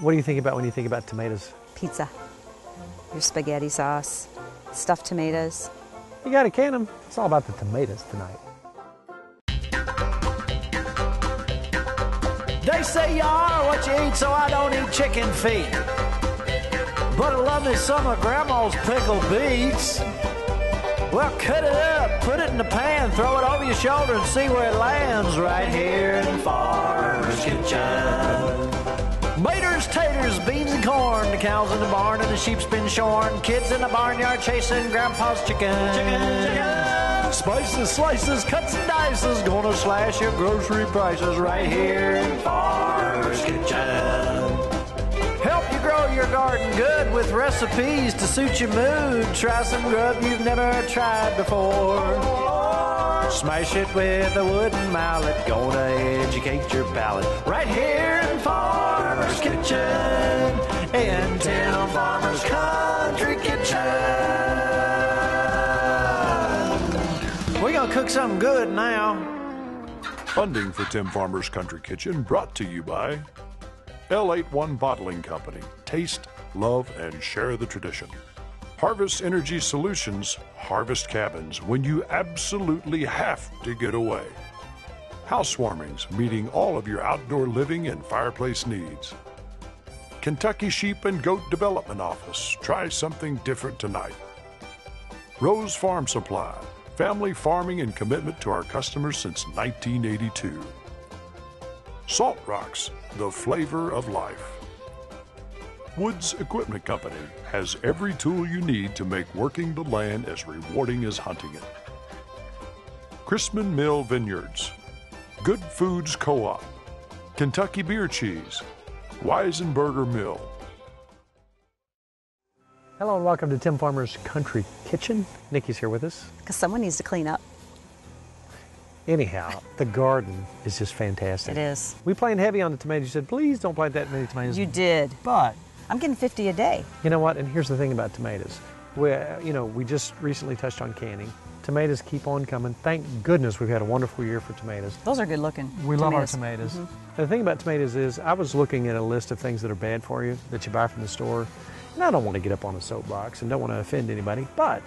What do you think about when you think about tomatoes? Pizza. Your spaghetti sauce, stuffed tomatoes. You got to can them. It's all about the tomatoes tonight. They say you are what you eat, so I don't eat chicken feet. But I love me some of Grandma's pickled beets. Well, cut it up, put it in the pan, throw it over your shoulder, and see where it lands right here in Farmer's Kitchen. Maters, taters, beans, and corn. The cows in the barn and the sheep's been shorn. Kids in the barnyard chasing Grandpa's chicken. Chicken, chicken. Spices, slices, cuts, and dices. Gonna slash your grocery prices right here in Farmer's Kitchen. Help you grow your garden good with recipes to suit your mood. Try some grub you've never tried before. Smash it with a wooden mallet. Gonna educate your palate. Right here in Farmer's Kitchen. In Tim Farmer's Country Kitchen. We're gonna cook something good now. Funding for Tim Farmer's Country Kitchen brought to you by Ale-8-One Bottling Company. Taste, love, and share the tradition. Harvest Energy Solutions, Harvest Cabins, when you absolutely have to get away. Housewarmings, meeting all of your outdoor living and fireplace needs. Kentucky Sheep and Goat Development Office, try something different tonight. Rose Farm Supply, family farming and commitment to our customers since 1982. Salt Rocks, the flavor of life. Woods Equipment Company has every tool you need to make working the land as rewarding as hunting it. Chrisman Mill Vineyards, Good Foods Co op, Kentucky Beer Cheese, Weisenberger Mill. Hello and welcome to Tim Farmer's Country Kitchen. Nikki's here with us. Because someone needs to clean up. Anyhow, the garden is just fantastic. It is. We planted heavy on the tomatoes. You said, please don't plant that many tomatoes. You did. But I'm getting 50 a day. you know what? And here's the thing about tomatoes. We, uh, you know, we just recently touched on canning. Tomatoes keep on coming. Thank goodness we've had a wonderful year for tomatoes. Those are good looking. We love our tomatoes. And mm-hmm. the thing about tomatoes is, I was looking at a list of things that are bad for you that you buy from the store, and I don't want to get up on a soapbox and don't want to offend anybody, but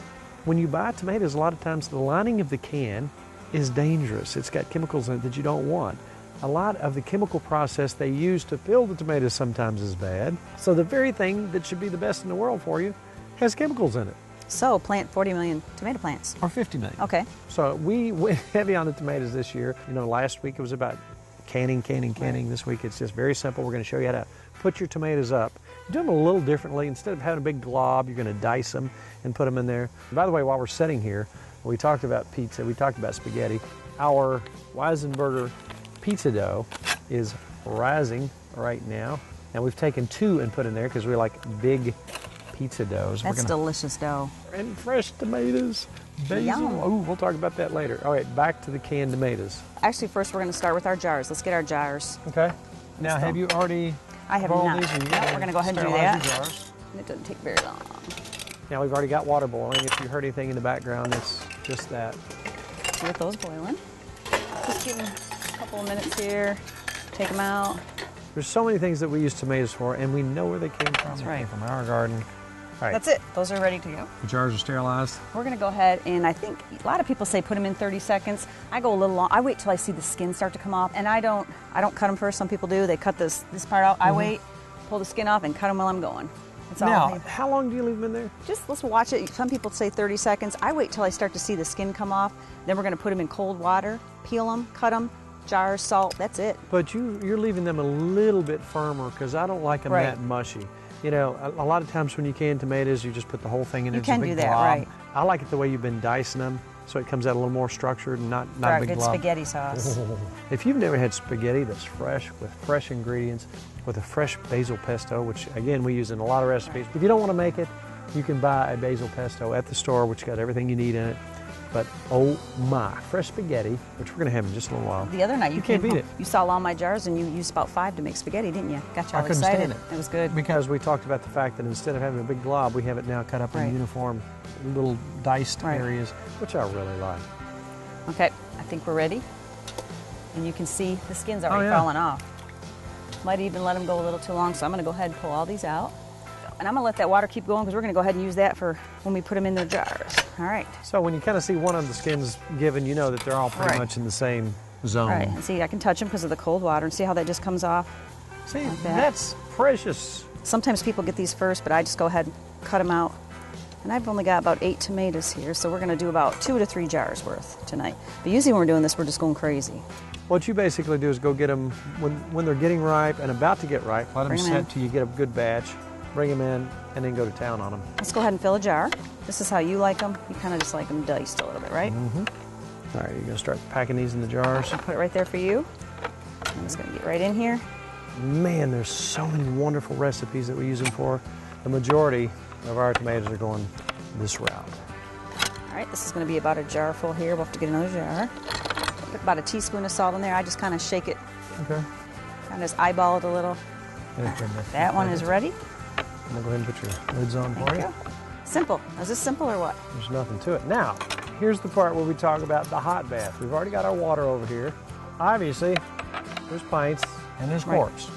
when you buy tomatoes, a lot of times the lining of the can is dangerous. It's got chemicals in it that you don't want. A lot of the chemical process they use to fill the tomatoes sometimes is bad. So the very thing that should be the best in the world for you has chemicals in it, So plant 40 million tomato plants. or 50 million. Okay. So we went heavy on the tomatoes this year. You know, last week it was about canning, canning, canning. This week it's just very simple. We're going to show you how to put your tomatoes up. Do them a little differently. Instead of having a big glob, you're going to dice them and put them in there. By the way, while we're sitting here, we talked about pizza, we talked about spaghetti. Our Weisenberger pizza dough is rising right now. And we've taken two and put in there because we like big pizza doughs. That's delicious dough. and fresh tomatoes. Basil. Yum. Oh, we'll talk about that later. All right, back to the canned tomatoes. Actually, first we're going to start with our jars. Let's get our jars. Okay. Now, Let's have go. you already? I have not. These and No, we're gonna go ahead and do that. jars? It doesn't take very long. Now we've already got water boiling. If you heard anything in the background, it's just that. Get those boiling. Just give them couple of minutes here. Take them out. There's so many things that we use tomatoes for, and we know where they came from. That's They right. came from our garden. All right. That's it. Those are ready to go. The jars are sterilized. We're gonna go ahead and I think a lot of people say put them in 30 seconds. I go a little long. I wait till I see the skin start to come off, and I don't. I don't cut them first. Some people do. They cut this this part out. I mm-hmm. wait, pull the skin off, and cut them while I'm going. That's all. Now, how long do you leave them in there? just let's watch it. Some people say 30 seconds. I wait till I start to see the skin come off. Then we're gonna put them in cold water, peel them, cut them, jars, salt. That's it. But you, you're leaving them a little bit firmer because I don't like them Right. that mushy. You know, a, a lot of times when you can tomatoes, you just put the whole thing in. You can big do that, glob. right. I like it the way you've been dicing them, so it comes out a little more structured and not not For a big good glob. spaghetti sauce. If you've never had spaghetti that's fresh with fresh ingredients, with a fresh basil pesto, which again we use in a lot of recipes. If you don't want to make it, you can buy a basil pesto at the store, which got everything you need in it. But oh my, fresh spaghetti, which we're going to have in just a little while. The other night you, You can't came beat home- it. You saw all my jars and you used about five to make spaghetti, didn't you? Got you I all couldn't excited. stand it. It was good. Because we talked about the fact that instead of having a big glob, we have it now cut up in uniform little diced Right. areas, which I really like. Okay, I think we're ready. And you can see the skin's oh, already Oh, yeah. falling off. Might even let them go a little too long, so I'm gonna go ahead and pull all these out. And I'm gonna let that water keep going because we're gonna go ahead and use that for when we put them in their jars. All right. So when you kind of see one of the skins given, you know that they're all pretty Right. much in the same zone. Right, and see, I can touch them because of the cold water and see how that just comes off. See, Like that. that's precious. Sometimes people get these first, but I just go ahead and cut them out. And I've only got about eight tomatoes here, so we're gonna do about two to three jars worth tonight. But usually when we're doing this, we're just going crazy. What you basically do is go get them when, when they're getting ripe and about to get ripe. Let them Bring 'em set in. till you get a good batch. Bring them in and then go to town on them. Let's go ahead and fill a jar. This is how you like them. You kind of just like them diced a little bit, right? Mhm. All right, you're gonna start packing these in the jars. Put it right there for you. I'm just gonna get right in here. Man, there's so many wonderful recipes that we use them for. The majority of our tomatoes are going this route. All right, this is gonna be about a jar full here. We'll have to get another jar. Put about a teaspoon of salt in there. I just kind of shake it, Okay. kind of just eyeball it a little. That one is ready. I'm gonna go ahead and put your lids on for you. you. Simple. Is this simple or what? There's nothing to it. Now, here's the part where we talk about the hot bath. We've already got our water over here. Obviously, there's pints and there's Right. quarts.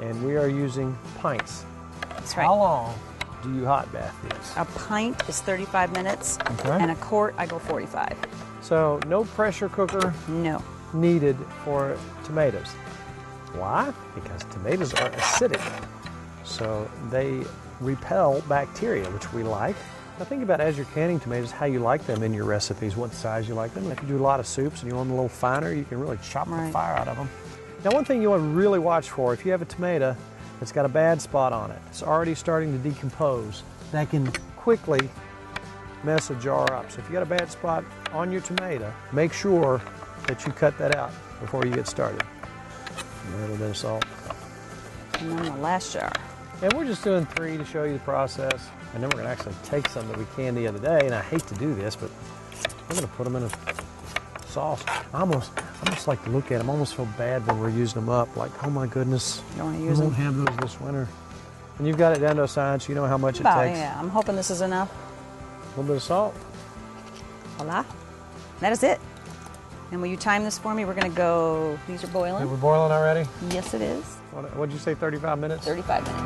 And we are using pints. That's right. How long do you hot bath these? A pint is 35 minutes, Okay. and a quart I go 45. So, no pressure cooker No. needed for tomatoes. Why? Because tomatoes are acidic. So they repel bacteria, which we like. Now think about as you're canning tomatoes, how you like them in your recipes, what size you like them. If you do a lot of soups and you want them a little finer, you can really chop the Right. fire out of them. Now one thing you want to really watch for, if you have a tomato that's got a bad spot on it, it's already starting to decompose, that can quickly mess a jar up. So if you got a bad spot on your tomato, make sure that you cut that out before you get started. A little bit of salt. And then the last jar. And we're just doing three to show you the process. And then we're gonna actually take some that we canned the other day. And I hate to do this, but we're gonna put them in a sauce. I almost, I almost like to look at them. I almost feel bad when we're using them up. Like, oh my goodness, you Don't want to use. we won't have those this winter. And you've got it down to a science. You know how much it About, takes. yeah, I'm hoping this is enough. A little bit of salt. Voila. That is it. And will you time this for me? We're going to go, these are boiling. we're boiling already. Yes, it is. What, what'd you say? 35 minutes. 35 minutes.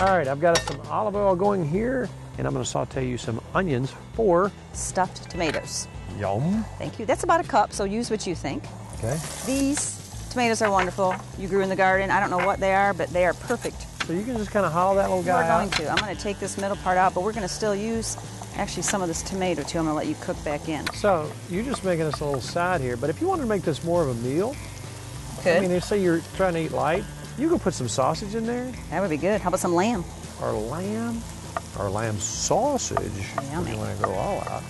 All right, I've got some olive oil going here, and I'm going to saute you some onions for Stuffed tomatoes. yum. Thank you. That's about a cup, so use what you think. Okay. These tomatoes are wonderful. You grew in the garden. I don't know what they are, but they are perfect. So you can just kind of hollow that little guy We're going out. to. I'm going to take this middle part out, but we're going to still use actually some of this tomato too. I'm going to let you cook back in. So you're just making us a little side here, but if you wanted to make this more of a meal, Good. I mean, if say you're trying to eat light, you could put some sausage in there, that would be good. How about some lamb? or lamb, or lamb sausage. Yummy. you want to go all out.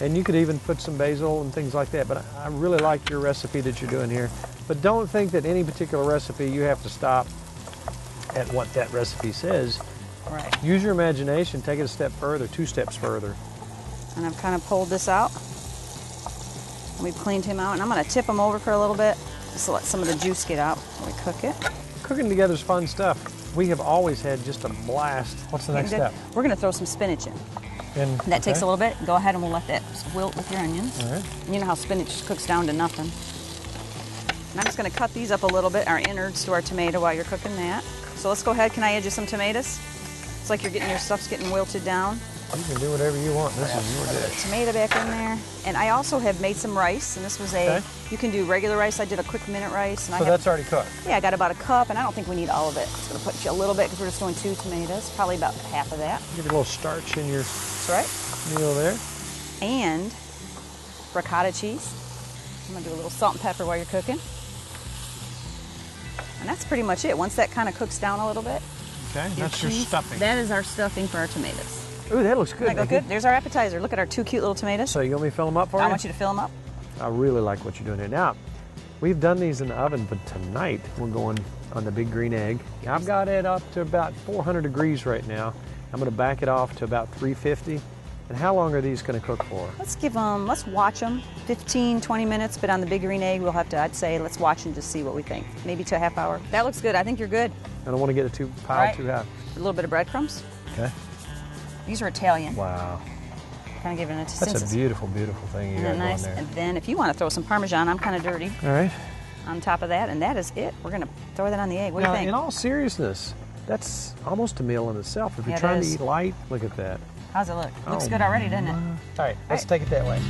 And you could even put some basil and things like that. But I really like your recipe that you're doing here. But don't think that any particular recipe you have to stop at what that recipe says. Right. Use your imagination, take it a step further, two steps further. And I've kind of pulled this out. We've cleaned him out, and I'm going to tip him over for a little bit just to let some of the juice get out while we cook it. Cooking together is fun stuff. We have always had just a blast. What's the next Getting step? We're going to throw some spinach in. And That takes a little bit. Go ahead and we'll let that wilt with your onions. All right. You know how spinach cooks down to nothing. And I'm just going to cut these up a little bit, our innards to our tomato while you're cooking that. So let's go ahead. Can I add you some tomatoes? It's like you're getting your stuff's getting wilted down. You can do whatever you want. This is your dish. Tomato back in there. And I also have made some rice, and this was a, Okay. you can do regular rice. I did a quick minute rice. And So I have, that's already cooked. yeah, I got about a cup, and I don't think we need all of it. It's going to put you a little bit because we're just doing two tomatoes, probably about half of that. Give it a little starch in your That's right. meal there. and ricotta cheese. I'm gonna do a little salt and pepper while you're cooking. And that's pretty much it. Once that kind of cooks down a little bit, Okay, that's your stuffing. That is our stuffing for our tomatoes. Ooh, that looks good. that go good? There's our appetizer. Look at our two cute little tomatoes. So you want me to fill them up for I you? I want you to fill them up. I really like what you're doing here. Now, we've done these in the oven, but tonight we're going on the big green egg. I've got it up to about 400 degrees right now. I'm going to back it off to about 350. And how long are these going to cook for? Let's give them, let's watch them 15, 20 minutes, but on the big green egg, we'll have to, I'd say, let's watch and just see what we think. Maybe to a half hour. That looks good. I think you're good. I don't want to get it too piled Right. too high. A little bit of breadcrumbs. Okay. These are Italian. Wow. kind of giving it a That's consistency. a beautiful, beautiful thing you got nice? there. And then if you want to throw some Parmesan, I'm kind of dirty, All right. on top of that, and that is it. We're going to throw that on the egg. What now, do you think? in all seriousness, that's almost a meal in itself. If you're Yeah, trying to eat light, look at that. How's it look? Looks Oh, good already, doesn't it? Mm-hmm. All right, let's right. take it that way.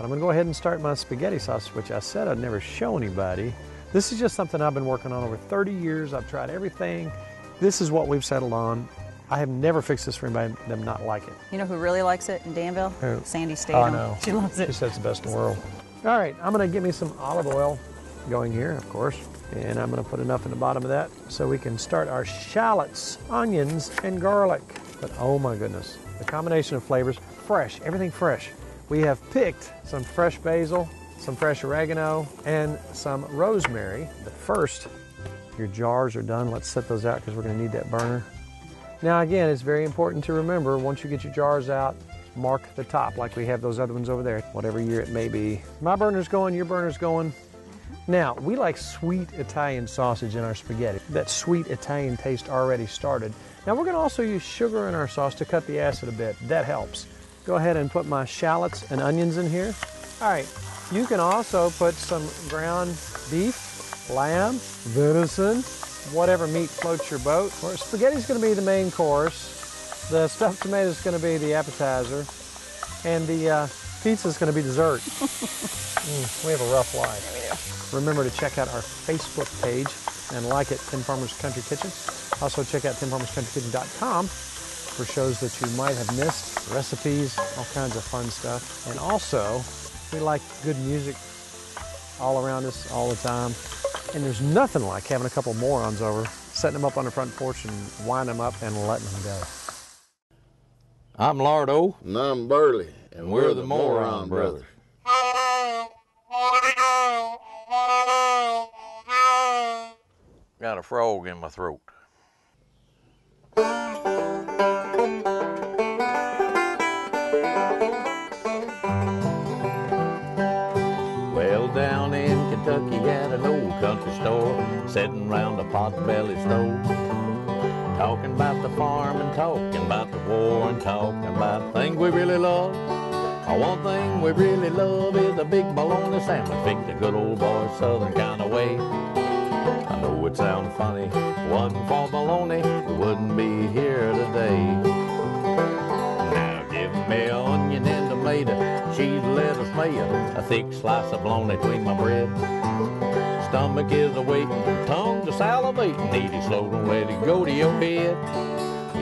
I'm going to go ahead and start my spaghetti sauce, which I said I'd never show anybody. This is just something I've been working on over 30 years. I've tried everything. This is what we've settled on. I have never fixed this for anybody them not like it. You know who really likes it in Danville? Who? Sandy Oh, Statham. I know. She loves it. She says it's the best in the world. All right, I'm going to get me some olive oil going here, of course. And I'm going to put enough in the bottom of that so we can start our shallots, onions, and garlic. But oh my goodness, the combination of flavors, fresh, everything fresh. We have picked some fresh basil, some fresh oregano, and some rosemary. But first, your jars are done. Let's set those out because we're going to need that burner. Now, again, it's very important to remember once you get your jars out, mark the top like we have those other ones over there, whatever year it may be. My burner's going, your burner's going. Now, we like sweet Italian sausage in our spaghetti. That sweet Italian taste already started. Now, we're going to also use sugar in our sauce to cut the acid a bit. That helps. Go ahead and put my shallots and onions in here. All right, you can also put some ground beef, lamb, venison, whatever meat floats your boat. Spaghetti's going to be the main course. The stuffed tomato is going to be the appetizer, and the uh, pizza is going to be dessert. Mm, we have a rough life. Remember to check out our Facebook page and like it, Tim Farmer's Country Kitchen. Also check out timfarmerscountrykitchen.com for shows that you might have missed, recipes, all kinds of fun stuff. And also, we like good music all around us all the time. And there's nothing like having a couple morons over, setting them up on the front porch and winding them up and letting them go. I'm Lardo. And I'm Burley, And we're the Moron Brothers. Got a frog in my throat. Sitting round a pot-bellied stove, talking about the farm and talking about the war and talking about things we really love. Uh, One thing we really love is a big bologna sandwich, picked the good old boy southern kind of way. I know it sounds funny, wasn't for bologna, we wouldn't be here today. Now give me an onion and tomato, cheese, lettuce, mayo, a thick slice of bologna between my bread. Stomach is a waiting, tongue's a salivating, eat it slow, don't let it go to your head.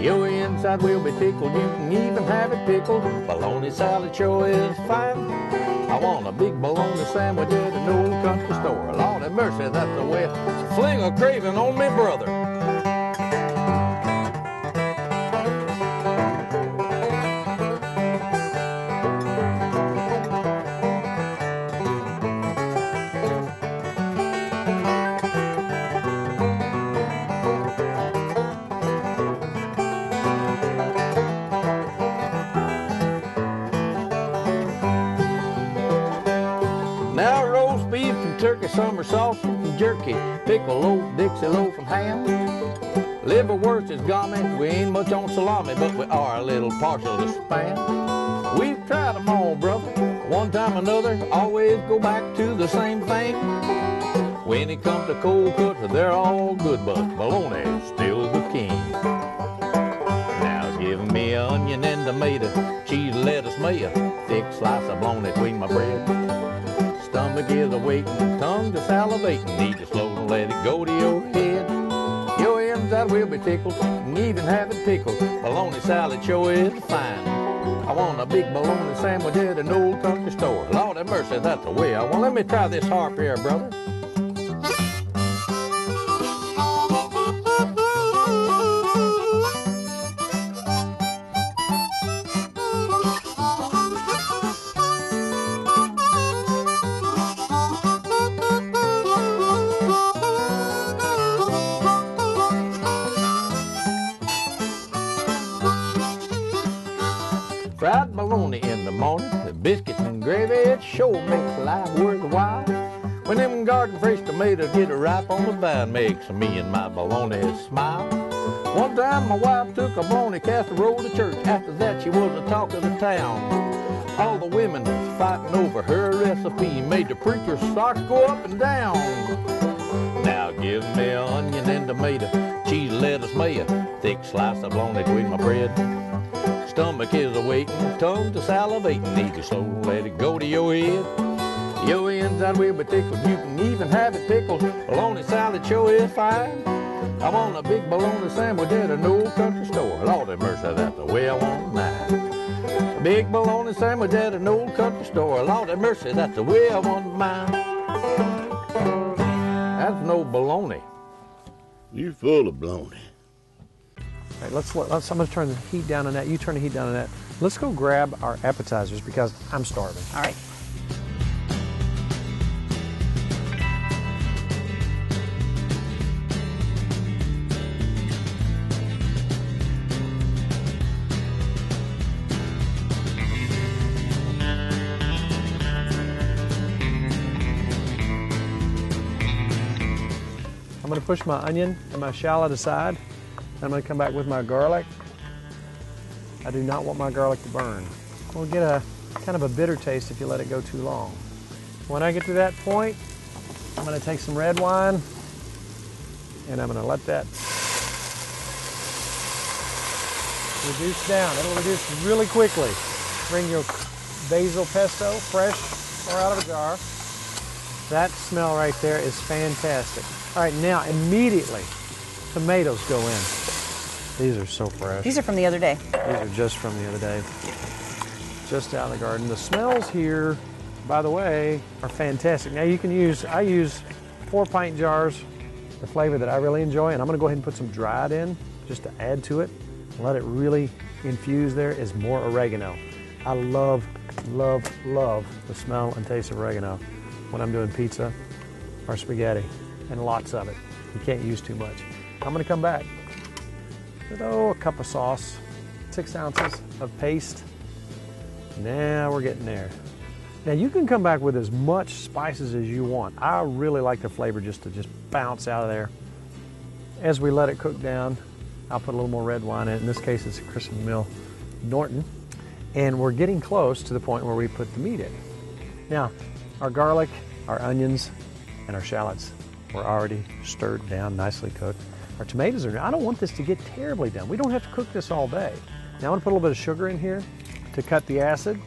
Your inside will be tickled, you can even have it pickled. Bologna salad sure is fine. I want a big bologna sandwich at an old country store. Lord have mercy, that's the way. Fling a craving on me, brother. Jerky, pickle loaf, Dixie loaf and ham. Liverwurst is gummy, we ain't much on salami, but we are a little partial to spam. We've tried 'em all, brother, one time or another, always go back to the same thing. When it comes to cold cuts, they're all good, but bologna's still the king. Now give me onion and tomato, cheese, lettuce, mayo, thick slice of bologna between my bread. Is a waiting, tongue to salivating. Eat it slow, don't let it go to your head. Your inside will be tickled, and even have it pickled. Bologna salad sure is fine. I want a big bologna sandwich at an old country store. Lord have mercy, that's the way I want. Let me try this harp here, brother. When them garden fresh tomatoes get ripe on the vine, makes me and my bologna smile. One time my wife took a bologna casserole to church. After that, she was the talk of the town. All the women was fighting over her recipe, made the preacher's socks go up and down. Now give me onion and tomato, cheese, lettuce, mayo, thick slice of bologna between my bread. Stomach is a waiting, tongue to salivating, need your soul, let it go to your head. Your inside will be tickled, you can even have it pickled. Bologna salad sure is fine. I want a big bologna sandwich at an old country store. Lord have mercy, that's the way I want mine. A big bologna sandwich at an old country store. Lord have mercy, that's the way I want mine. That's no baloney. You full of baloney. All right, let's, let's, I'm gonna turn the heat down on that. You turn the heat down on that. Let's go grab our appetizers because I'm starving. All right. Push my onion and my shallot aside. I'm gonna come back with my garlic. I do not want my garlic to burn. We'll get a kind of a bitter taste if you let it go too long. When I get to that point, I'm gonna take some red wine and I'm gonna let that reduce down. It'll reduce really quickly. Bring your basil pesto, fresh or out of a jar. That smell right there is fantastic. All right, now immediately tomatoes go in. These are so fresh. These are from the other day. These are just from the other day. Just out of the garden. The smells here, by the way, are fantastic. Now you can use, I use four pint jars, the flavor that I really enjoy, and I'm gonna go ahead and put some dried in just to add to it. Let it really infuse there is more oregano. I love, love, love the smell and taste of oregano when I'm doing pizza or spaghetti, and lots of it. You can't use too much. I'm gonna come back with oh, a cup of sauce, six ounces of paste. Now we're getting there. Now you can come back with as much spices as you want. I really like the flavor just to just bounce out of there. As we let it cook down, I'll put a little more red wine in. In this case, it's a Chrisman Mill Norton. And we're getting close to the point where we put the meat in. Now, our garlic, our onions, and our shallots were already stirred down, nicely cooked. Our tomatoes are, I don't want this to get terribly done. We don't have to cook this all day. Now I'm gonna put a little bit of sugar in here to cut the acid.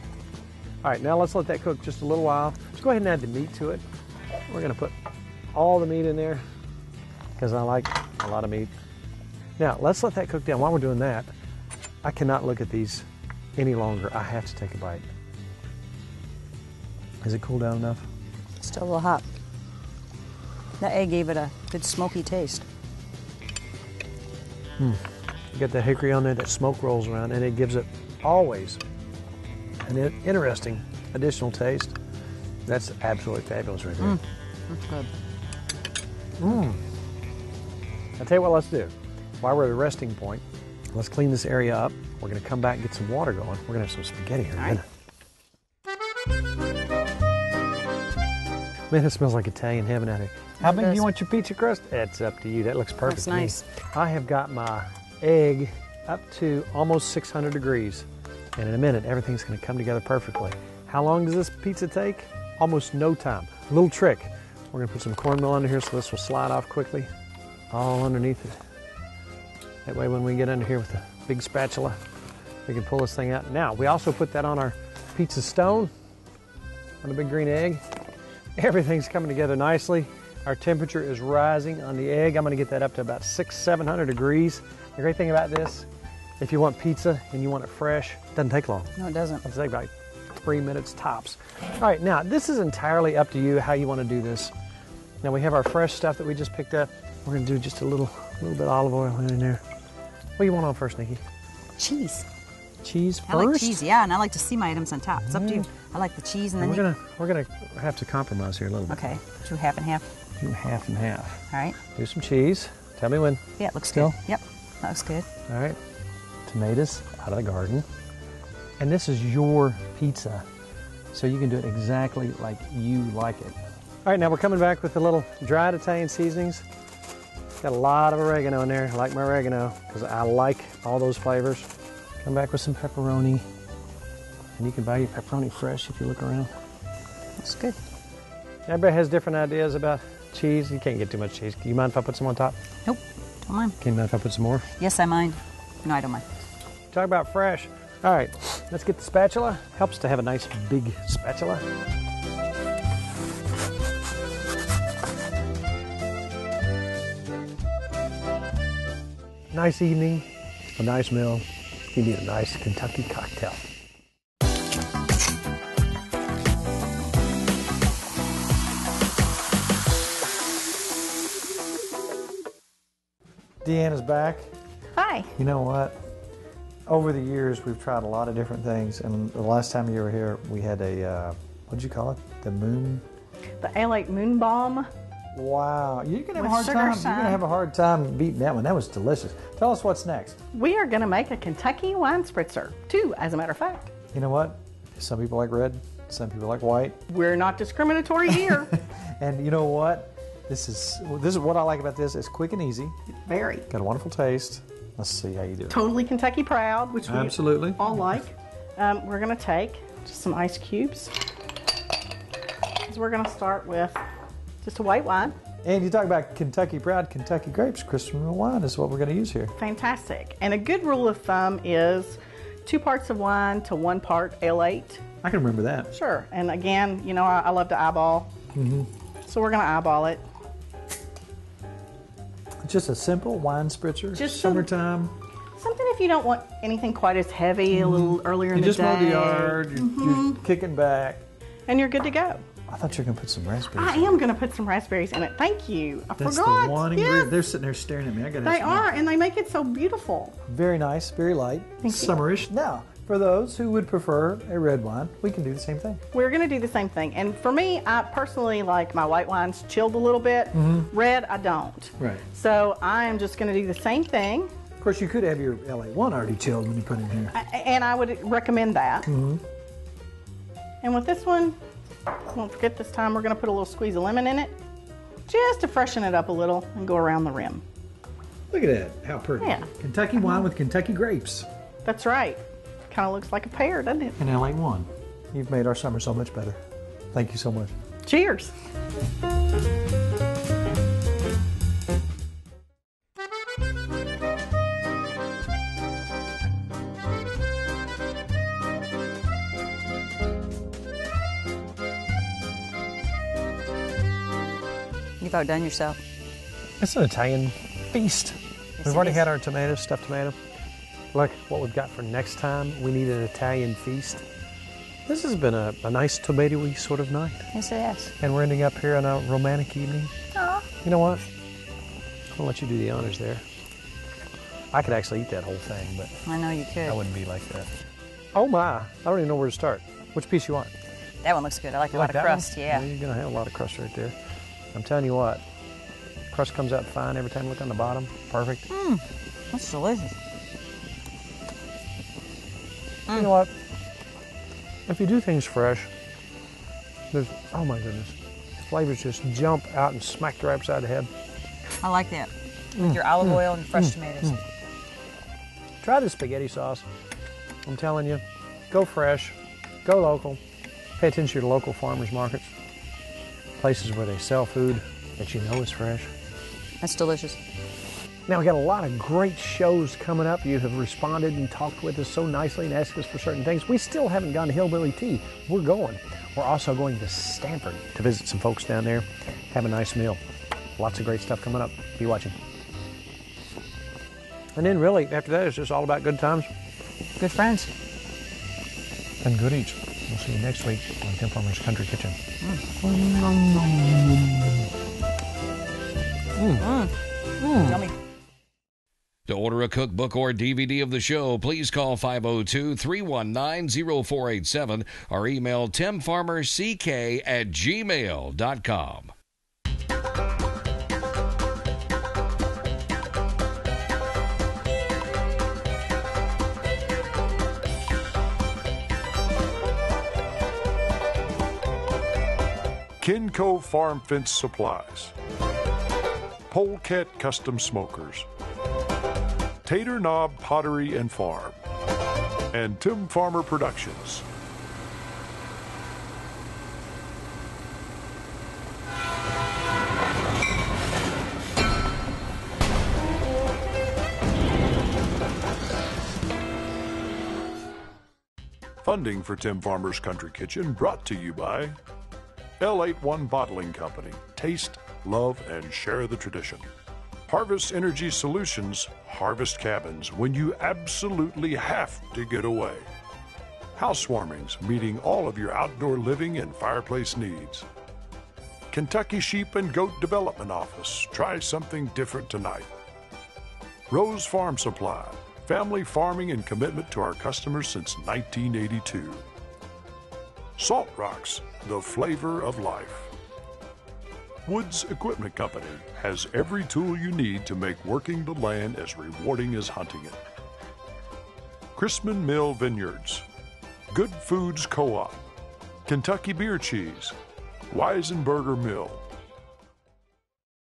All right, now let's let that cook just a little while. Let's go ahead and add the meat to it. We're gonna put all the meat in there because I like a lot of meat. Now let's let that cook down. While we're doing that, I cannot look at these any longer. I have to take a bite. Is it cool down enough? Still a little hot. That egg gave it a good smoky taste. Hmm. You got the hickory on there, that smoke rolls around, and it gives it always an interesting additional taste. That's absolutely fabulous right there. Mm, that's good. Mmm. I'll tell you what, let's do. While we're at a resting point, let's clean this area up. We're going to come back and get some water going. We're going to have some spaghetti here in a minute. Man, it smells like Italian heaven out here. How big do you want your pizza crust? It's up to you. That looks perfect. Me. nice. I have got my egg up to almost 600 degrees. And in a minute, everything's going to come together perfectly. How long does this pizza take? Almost no time. A little trick. We're going to put some cornmeal under here so this will slide off quickly. All underneath it. That way when we get under here with the big spatula, we can pull this thing out. Now, we also put that on our pizza stone on a big green egg. Everything's coming together nicely. Our temperature is rising on the egg. I'm gonna get that up to about six, 700 degrees. The great thing about this, if you want pizza and you want it fresh, it doesn't take long. No, it doesn't. It'll take about three minutes tops. All right, now this is entirely up to you how you want to do this. Now we have our fresh stuff that we just picked up. We're gonna do just a little, little bit of olive oil in there. What do you want on first, Nikki? Cheese. Cheese first. I like cheese, yeah, and I like to see my items on top. It's up to you. I like the cheese and then We're gonna we're gonna have to compromise here a little bit. Okay, do half and half. Do half and half. All right. Do some cheese. Tell me when. Yeah, it looks Still? good. Yep, that looks good. All right. Tomatoes out of the garden. And this is your pizza. So you can do it exactly like you like it. All right, now we're coming back with a little dried Italian seasonings. Got a lot of oregano in there. I like my oregano because I like all those flavors. Come back with some pepperoni. And you can buy your pepperoni fresh if you look around. That's good. Everybody has different ideas about cheese. You can't get too much cheese. You mind if I put some on top? Nope, don't mind. Can you mind if I put some more? Yes, I mind. No, I don't mind. Talk about fresh. All right, let's get the spatula. Helps to have a nice big spatula. Nice evening, a nice meal. You need a nice Kentucky cocktail. Deanna's back. Hi. You know what? Over the years, we've tried a lot of different things, and the last time you were here, we had a uh, what'd you call it? The moon. The Ale-8 Moon Bomb. Wow, you're gonna have a hard sugar time. You're gonna have a hard time beating that one. That was delicious. Tell us what's next. We are going to make a Kentucky wine spritzer. Two, as a matter of fact. You know what? Some people like red. Some people like white. We're not discriminatory here. And you know what? This is this is what I like about this. It's quick and easy. Very. Got a wonderful taste. Let's see how you do. it. Totally Kentucky proud, which we Absolutely. all like. Um, we're going to take just some ice cubes. So we're going to start with just a white wine. And you talk about Kentucky Proud, Kentucky grapes. Chrisman wine is what we're going to use here. Fantastic. And a good rule of thumb is two parts of wine to one part Ale-8. I can remember that. Sure. And again, you know, I, I love to eyeball. Mm-hmm. So we're going to eyeball it. Just a simple wine spritzer. Just some- summertime. Something if you don't want anything quite as heavy a little earlier in the day. You just mow the yard. You're, you're kicking back. And you're good to go. I thought you were gonna put some raspberries. I am going to put some raspberries in it. Thank you. I That's forgot. the one Yes, ingredient. They're sitting there staring at me. I got. To. They are, and they make it so beautiful. very nice, very light, you. summerish. Now, for those who would prefer a red wine, we can do the same thing. We're going to do the same thing. And for me, I personally like my white wines chilled a little bit. Red, I don't. Mm-hmm. Right. So I am just going to do the same thing. Of course, you could have your Ale-8-One already chilled when you put it in here. A- And I would recommend that. Mm-hmm. And with this one, don't forget this time we're going to put a little squeeze of lemon in it just to freshen it up a little and go around the rim. Look at that. How pretty. Yeah. Kentucky wine with Kentucky grapes. That's right. Kind of looks like a pear, doesn't it? An Ale-8-One. You've made our summer so much better. Thank you so much. Cheers. You've outdone yourself. It's an Italian feast. Yes, we've already is. had our tomatoes, stuffed tomato. Look what we've got for next time. We need an Italian feast. This has been a, a nice tomatoey sort of night. Yes, it is. And we're ending up here on a romantic evening. Aw. You know what? I'll let you do the honors there. I could actually eat that whole thing, but I know you could. I wouldn't be like that. Oh my, I don't even know where to start. Which piece you want? That one looks good. I like You a lot like of crust. one? Yeah. You're gonna have a lot of crust right there. I'm telling you what, crust comes out fine every time you look on the bottom. Perfect. Mm, that's delicious. You know mm. what? If you do things fresh, there's oh my goodness, flavors just jump out and smack you right upside the head. I like that. Mm. With your olive mm, oil and fresh tomatoes. Try this spaghetti sauce. I'm telling you, go fresh, go local. Pay attention to your local farmers markets, places where they sell food that you know is fresh. That's delicious. Now, we got a lot of great shows coming up. You have responded and talked with us so nicely and asked us for certain things. We still haven't gone to Hillbilly Tea. We're going. We're also going to Stanford to visit some folks down there, have a nice meal. Lots of great stuff coming up. Be watching. And then, really, after that, it's just all about good times Good friends. and good eats. We'll see you next week on Tim Farmer's Country Kitchen. Mm. Yummy. To order a cookbook or DVD of the show, please call 502 319 0487 or email timfarmerck at gmail.com. Kinco Farm Fence Supplies, Polecat Custom Smokers, Tater Knob Pottery and Farm, and Tim Farmer Productions. Funding for Tim Farmer's Country Kitchen brought to you by Ale-8-One Bottling Company. Taste, love, and share the tradition. Harvest Energy Solutions, Harvest Cabins, when you absolutely have to get away. Housewarmings, meeting all of your outdoor living and fireplace needs. Kentucky Sheep and Goat Development Office, try something different tonight. Rose Farm Supply, family farming and commitment to our customers since 1982. Salt Rocks, the flavor of life. Woods Equipment Company has every tool you need to make working the land as rewarding as hunting it. Chrisman Mill Vineyards, Good Foods Co op, Kentucky Beer Cheese, Weisenberger Mill,